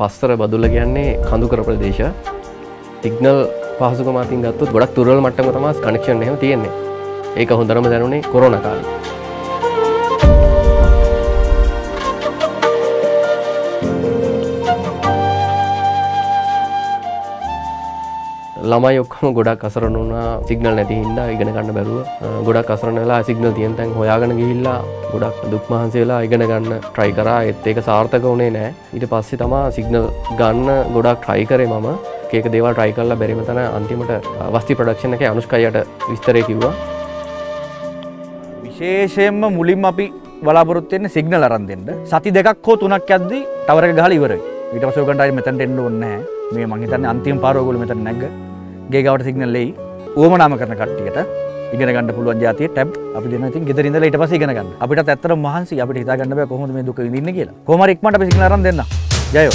පස්සර බදුල්ල කියන්නේ කඳුකර ප්‍රදේශ. සිගනල් පහසුක මතින් ගත්තු ගොඩක් තුරල් මට්ටම තමස් කනෙක්ෂන් එහම තියෙන්නේ. ඒක හොඳරම දැනුනේ කොරන කාල. ළමයි ඔක්කම ගොඩක් අසරන වුණා සිගනල් නැති හින්දා ඉගෙන ගන්න බැරුව ගොඩක් අසරන වෙලා සිගනල් තියෙන තැන් හොයාගෙන ගිහිල්ලා ගොඩක් දුක් මහන්සි වෙලා ඉගෙන ගන්න try කරා ඒත් ඒක සාර්ථක වුණේ නැහැ ඊට පස්සේ තමා සිගනල් ගන්න ගොඩක් try කරේ මම ඒක දේවල් try කරලා බැරිම තැන අන්තිමට වස්ති ප්‍රොඩක්ෂන් එකේ අනුෂ්කයියට විස්තරය කිව්වා විශේෂයෙන්ම මුලින්ම අපි බලාපොරොත්තු වෙන්නේ සිග්නල් අරන් දෙන්න. සති දෙකක් හෝ තුනක් යද්දී ටවර් එක ගහලා ඉවරයි. ඊට පස්සේ ඔයගන්ට ආයේ මෙතනට එන්න ඕනේ නැහැ. මේ මං හිතන්නේ අන්තිම පාර ඔයගොල්ලෝ මෙතන නැග්ග. ගේ ගාවට සිග්නල් එයි. උවමනාම කරන කට්ටියට ඉගෙන ගන්න පුළුවන් જાතිය ටැබ් අපි දෙන ඉතින් ගෙදර ඉඳලා ඊට පස්සේ ඉගෙන ගන්න. අපිටත් ඇත්තටම මහන්සි අපිට හිතා ගන්න බෑ කොහොමද මේ දුක විඳින්නේ කියලා. කොහොම හරි ඉක්මනට අපි සිග්නල් අරන් දෙන්න. ජයෝ.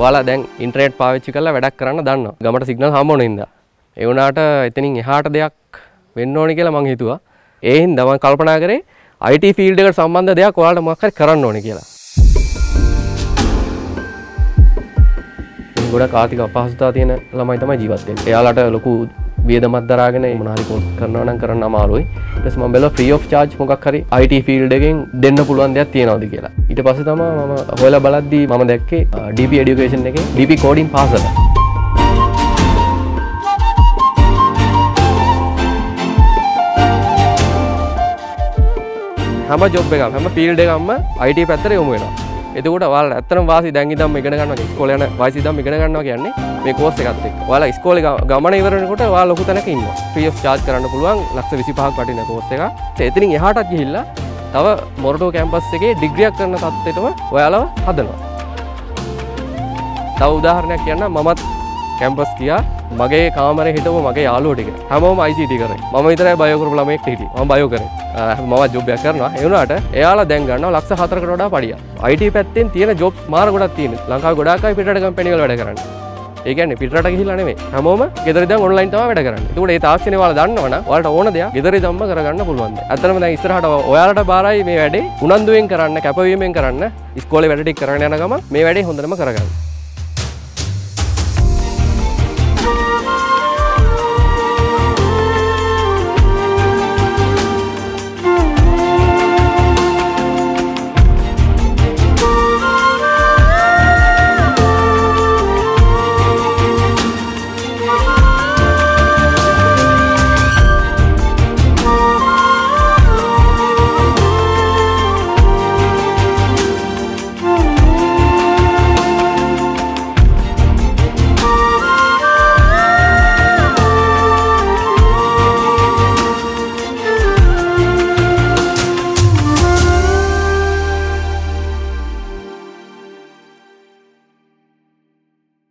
ඔයාලා දැන් ඉන්ටර්නෙට් පාවිච්චි කරලා වැඩක් කරන්න දන්නවා. ගමට සිග්නල් හම්බුන හින්දා. ඒ වුණාට එතනින් එහාට දෙයක් වෙන්න ඕනි කියලා මං හිතුවා. ඒ හින්දා මං කල්පනා කරේ IT ෆීල්ඩ් එකට සම්බන්ධ දෙයක් ඔයාලට මොකක් හරි කරන්න ඕනි කියලා. ගොඩක් ආර්ථික අපහසුතාව තියෙන ළමයි තමයි ජීවත් වෙන්නේ. එයාලට ලොකු වියදමක් දරාගෙන මොන හරි කෝස් කරනවා නම් කරන්න අමාරුයි. ඊට පස්සේ මම බැලුවා free of charge මොකක් හරි IT field එකෙන් දෙන්න පුළුවන් දෙයක් තියෙනවද කියලා. ඊට පස්සේ තමයි මම හොයලා බලද්දී මම දැක්කේ DP education එකේ DP coding පාසල. හැම ජොබ් එකම හැම ෆීල්ඩ් එකක්ම IT පැත්තට යොමු වෙනවා. එතකොට ඔයාලා ඇත්තටම වාසි දැන් ඉඳන් ඉගෙන ගන්නවා ඉස්කෝලේ යන වයස ඉඳන් ඉගෙන ගන්නවා කියන්නේ මේ කෝස් එකත් එක්ක. ඔයාලා ඉස්කෝලේ ගමන ඉවර වෙනකොට ඔයාලා ලොකු තැනක ඉන්නවා. ෆ්‍රී ඔෆ් චාර්ජ් කරන්න පුළුවන් ලක්ෂ 25ක් වටින කෝස් එකක්. එතනින් එහාටත් ගිහිල්ලා තව මොරටෝ කැම්පස් එකේ ඩිග්‍රියක් කරන තත්ත්වෙටම ඔයාලව හදනවා. තව උදාහරණයක් කියන්න මමත් කැම්පස් කියා මගේ කාමර හිටව මගේ යාලුව ටික. හැමෝම ICT කරේ. මම විතරයි බයෝ කරපු ළමයෙක් හිටියේ. මම බයෝ කරේ. මම ජොබ්යක් කරනවා. ඒ වුණාට එයාලා දැන් ගන්නවා ලක්ෂ 4කට වඩා පඩියක්. IT පැත්තෙන් තියෙන ජොබ් මාර ගොඩක් තියෙනවා. ලංකාවේ ගොඩාක් අය පිටරට කම්පැනි වල වැඩ කරන්නේ. ඒ කියන්නේ පිටරට ගිහිල්ලා නෙමෙයි හැමෝම ගෙදර ඉඳන් ඔන්ලයින් තමයි වැඩ කරන්නේ. ඒකට ඒ තාක්ෂණය ඔයාලා දන්නවනම් ඔයාලට ඕන දෙයක් ගෙදර ඉඳන්ම කරගන්න පුළුවන්. ඇත්තටම දැන් ඉස්සරහට ඔයාලට බාරයි මේ වැඩේ උනන්දුවෙන් කරන්න, කැපවීමෙන් කරන්න, ඉස්කෝලේ වැඩ ටික කරගෙන යන ගමන් මේ වැඩේ හොඳටම කරගන්න.